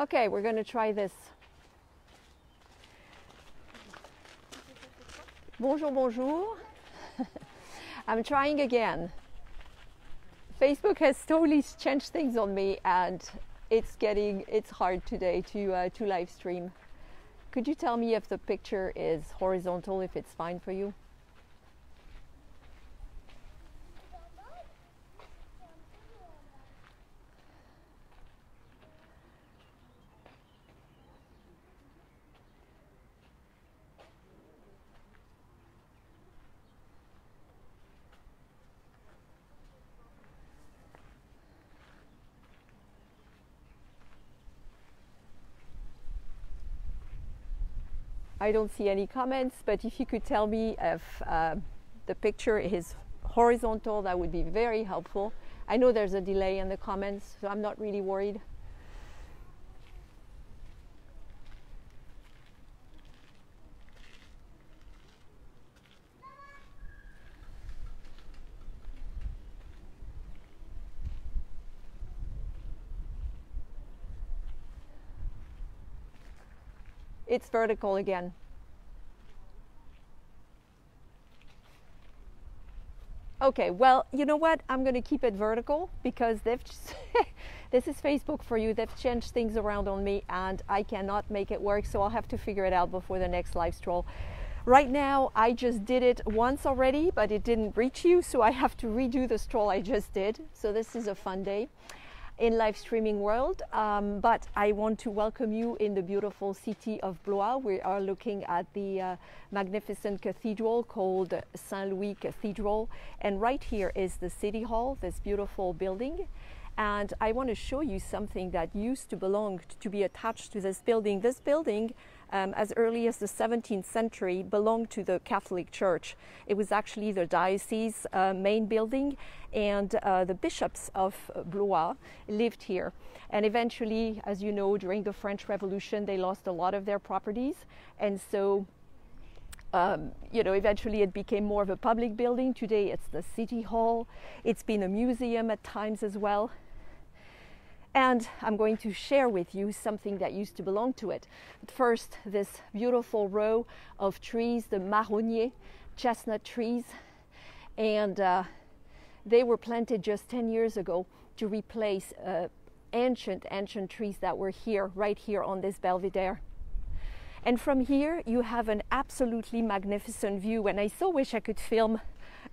Okay, we're going to try this. Bonjour, bonjour. I'm trying again. Facebook has totally changed things on me and it's getting it's hard today to uh, to live stream. Could you tell me if the picture is horizontal if it's fine for you? I don't see any comments, but if you could tell me if uh, the picture is horizontal, that would be very helpful. I know there's a delay in the comments, so I'm not really worried. It's vertical again. Okay, well, you know what? I'm going to keep it vertical because they've this is Facebook for you. They've changed things around on me and I cannot make it work, so I'll have to figure it out before the next live stroll. Right now, I just did it once already, but it didn't reach you, so I have to redo the stroll I just did. So this is a fun day in live streaming world. Um, but I want to welcome you in the beautiful city of Blois. We are looking at the uh, magnificent cathedral called Saint Louis Cathedral. And right here is the city hall, this beautiful building. And I want to show you something that used to belong to be attached to this building. This building um, as early as the 17th century belonged to the Catholic Church. It was actually the diocese uh, main building, and uh, the bishops of Blois lived here. And eventually, as you know, during the French Revolution, they lost a lot of their properties, and so um, you know, eventually it became more of a public building. Today it's the city hall. It's been a museum at times as well. And I'm going to share with you something that used to belong to it. First, this beautiful row of trees, the marronnier, chestnut trees. And uh, they were planted just 10 years ago to replace uh, ancient, ancient trees that were here, right here on this Belvedere. And from here, you have an absolutely magnificent view. And I so wish I could film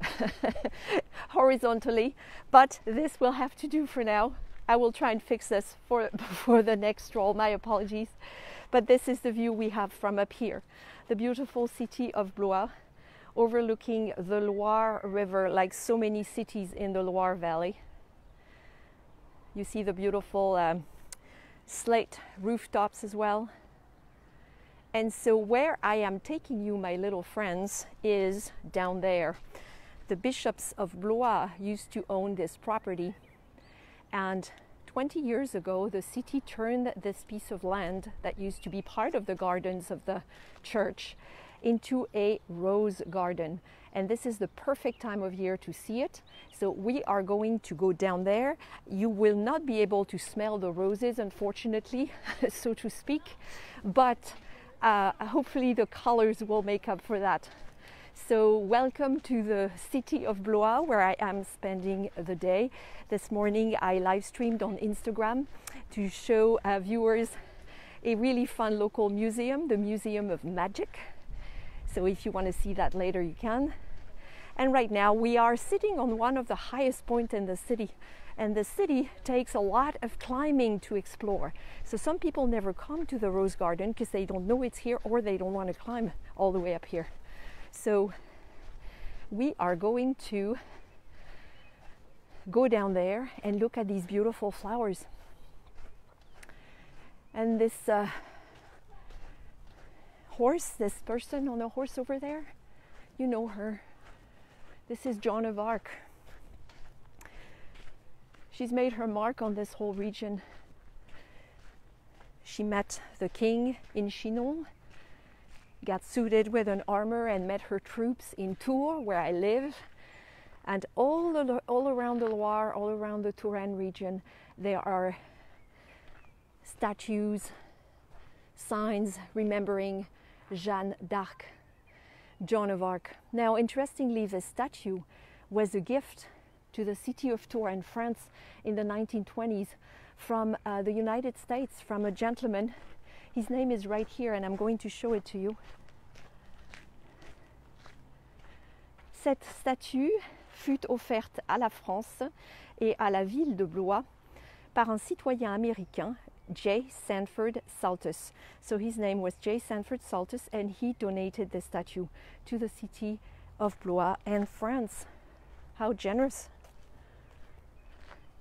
horizontally, but this will have to do for now. I will try and fix this for, for the next stroll. My apologies. But this is the view we have from up here. The beautiful city of Blois, overlooking the Loire River like so many cities in the Loire Valley. You see the beautiful um, slate rooftops as well. And so, where I am taking you, my little friends, is down there. The bishops of Blois used to own this property and 20 years ago, the city turned this piece of land that used to be part of the gardens of the church into a rose garden. And this is the perfect time of year to see it. So we are going to go down there. You will not be able to smell the roses, unfortunately, so to speak, but uh, hopefully the colors will make up for that. So, welcome to the city of Blois where I am spending the day. This morning I live streamed on Instagram to show uh, viewers a really fun local museum, the Museum of Magic. So, if you want to see that later, you can. And right now we are sitting on one of the highest points in the city. And the city takes a lot of climbing to explore. So some people never come to the Rose Garden because they don't know it's here or they don't want to climb all the way up here. So we are going to go down there and look at these beautiful flowers. And this uh, horse, this person on a horse over there, you know her. This is Joan of Arc. She's made her mark on this whole region. She met the king in Chinon got suited with an armor and met her troops in Tours, where I live. And all, the, all around the Loire, all around the Touraine region, there are statues, signs remembering Jeanne d'Arc, Joan of Arc. Now, interestingly, this statue was a gift to the city of Tours in France in the 1920s from uh, the United States from a gentleman. His name is right here, and I'm going to show it to you. Cette statue fut offerte à la France et à la ville de Blois par un citoyen américain, J. Sanford Saltus. So his name was J. Sanford Saltus, and he donated the statue to the city of Blois and France. How generous!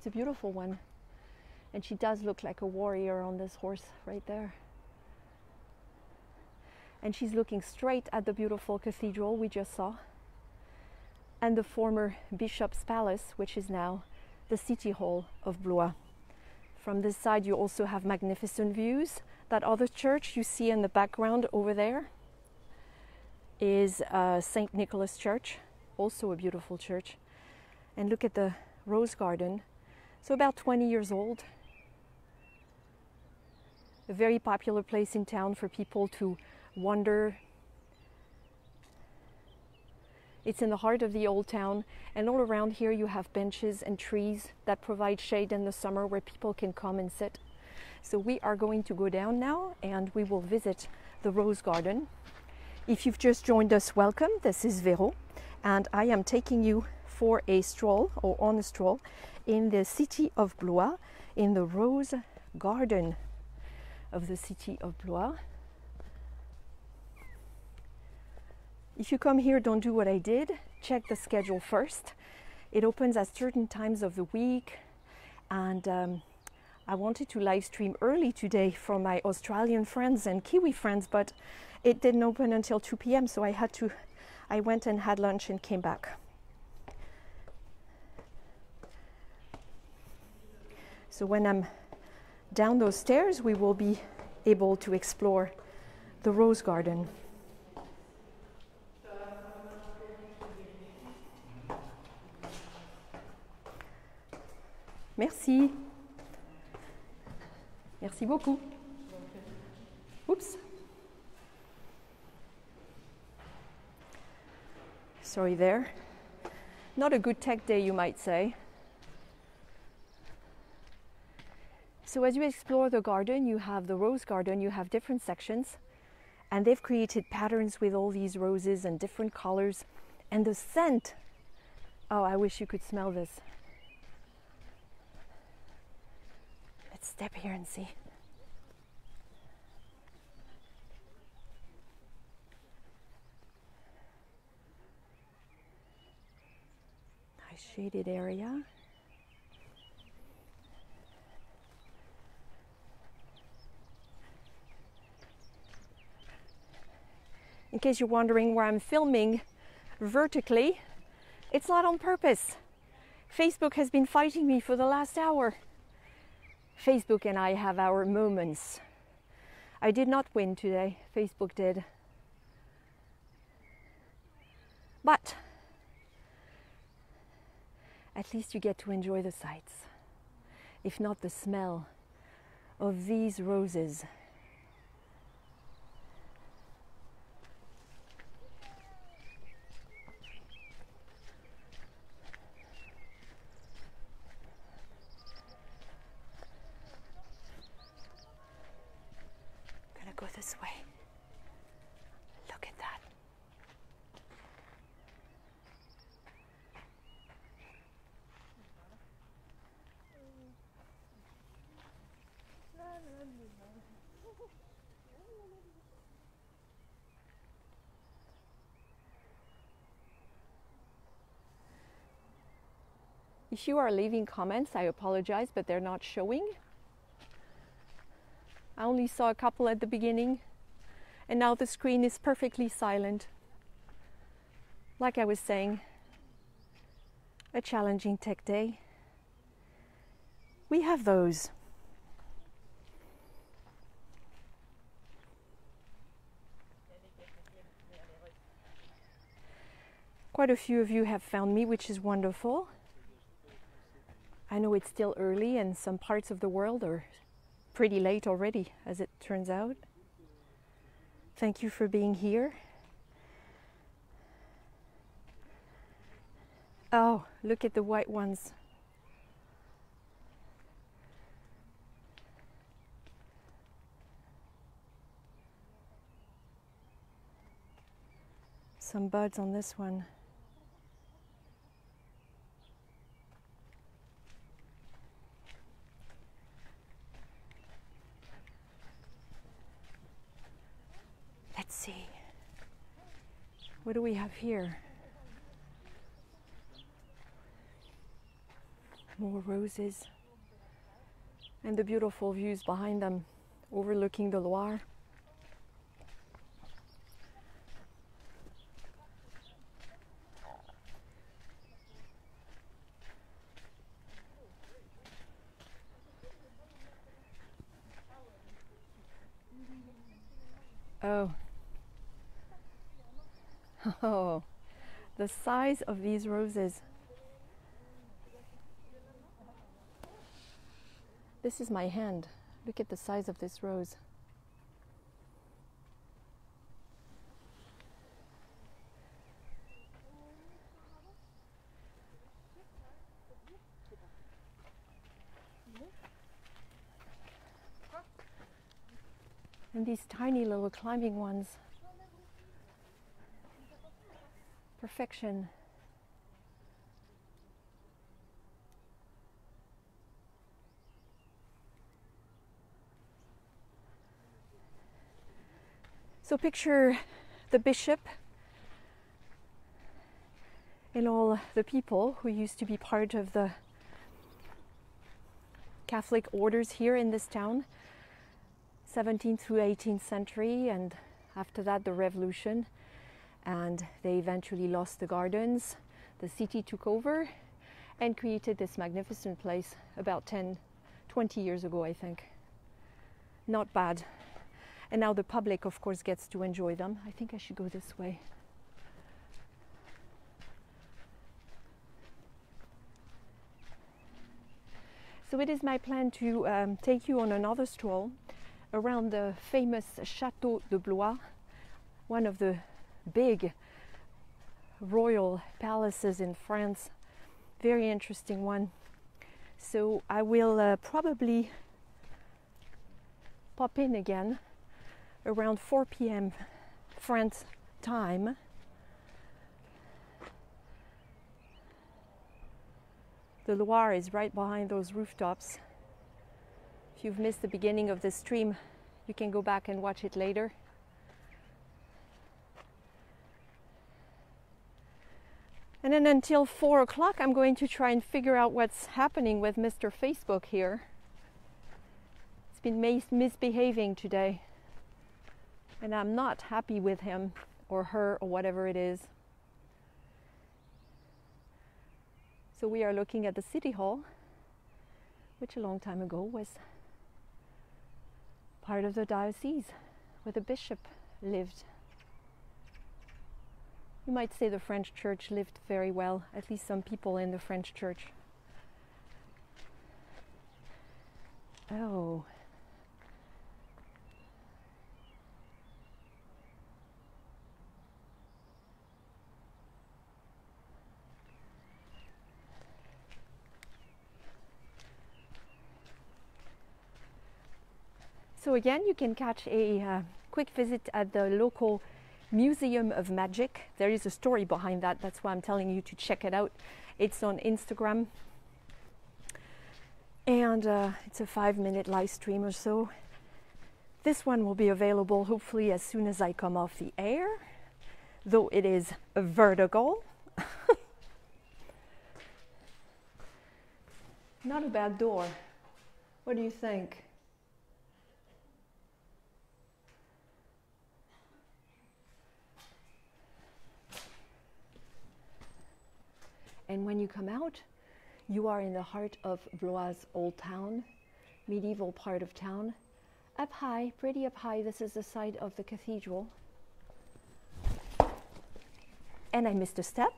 A beautiful one. And she does look like a warrior on this horse right there. And she's looking straight at the beautiful cathedral we just saw and the former bishop's palace, which is now the city hall of Blois. From this side, you also have magnificent views. That other church you see in the background over there is uh, St. Nicholas Church, also a beautiful church. And look at the rose garden. So, about 20 years old. A very popular place in town for people to wander, it's in the heart of the old town, and all around here you have benches and trees that provide shade in the summer where people can come and sit. So we are going to go down now and we will visit the Rose Garden. If you've just joined us, welcome. This is Vero, and I am taking you for a stroll or on a stroll in the city of Blois, in the Rose Garden of the city of Blois. If you come here, don't do what I did. Check the schedule first. It opens at certain times of the week, and um, I wanted to live stream early today for my Australian friends and Kiwi friends, but it didn't open until 2 p.m., so I had to. I went and had lunch and came back. So when I'm down those stairs, we will be able to explore the rose garden. Merci. Merci beaucoup. Oops. Sorry there. Not a good tech day, you might say. So, as you explore the garden, you have the rose garden, you have different sections, and they've created patterns with all these roses and different colors. And the scent oh, I wish you could smell this. Let's step here and see. Nice shaded area. In case you're wondering where I'm filming vertically, it's not on purpose. Facebook has been fighting me for the last hour. Facebook and I have our moments. I did not win today, Facebook did. But at least you get to enjoy the sights, if not the smell of these roses. If you are leaving comments, I apologize, but they're not showing. I only saw a couple at the beginning, and now the screen is perfectly silent. Like I was saying, a challenging tech day. We have those. Quite a few of you have found me, which is wonderful. I know it's still early and some parts of the world are pretty late already, as it turns out. Thank you for being here. Oh, look at the white ones. Some buds on this one. Let's see. What do we have here? More roses. And the beautiful views behind them, overlooking the Loire. Oh. Oh, the size of these roses. This is my hand. Look at the size of this rose. And these tiny little climbing ones. Perfection. So picture the bishop and all the people who used to be part of the Catholic orders here in this town, 17th through 18th century, and after that, the revolution. And they eventually lost the gardens. The city took over and created this magnificent place about 10, 20 years ago, I think. Not bad. And now the public, of course, gets to enjoy them. I think I should go this way. So it is my plan to um, take you on another stroll around the famous Chateau de Blois, one of the big royal palaces in France. Very interesting one. So I will uh, probably pop in again around 4 p.m. France time. The Loire is right behind those rooftops. If you've missed the beginning of the stream, you can go back and watch it later. And then until four o'clock, I'm going to try and figure out what's happening with Mr. Facebook here. It's been mis- misbehaving today. And I'm not happy with him or her or whatever it is. So we are looking at the City Hall, which a long time ago was part of the diocese where the bishop lived. You might say the French church lived very well, at least some people in the French church. Oh. So again, you can catch a uh, quick visit at the local Museum of Magic. There is a story behind that. That's why I'm telling you to check it out. It's on Instagram. And uh, it's a five minute live stream or so. This one will be available hopefully as soon as I come off the air, though it is vertical. Not a bad door. What do you think? And when you come out, you are in the heart of Blois Old Town, medieval part of town. Up high, pretty up high, this is the site of the cathedral. And I missed a step.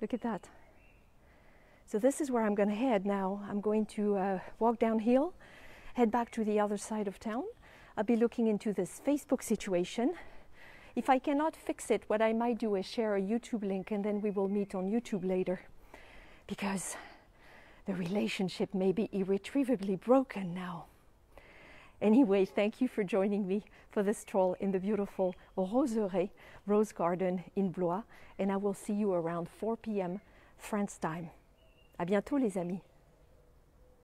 Look at that. So this is where I'm going to head now. I'm going to uh, walk downhill, head back to the other side of town. I'll be looking into this Facebook situation. If I cannot fix it, what I might do is share a YouTube link and then we will meet on YouTube later. Because the relationship may be irretrievably broken now. Anyway, thank you for joining me for this stroll in the beautiful Roseraie Rose Garden in Blois, and I will see you around 4 p.m. France time. À bientôt, les amis.